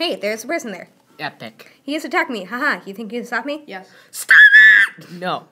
Hey, there's a person there. Epic. He is attacking me. Haha, you think you can stop me? Yes. Stop it! No.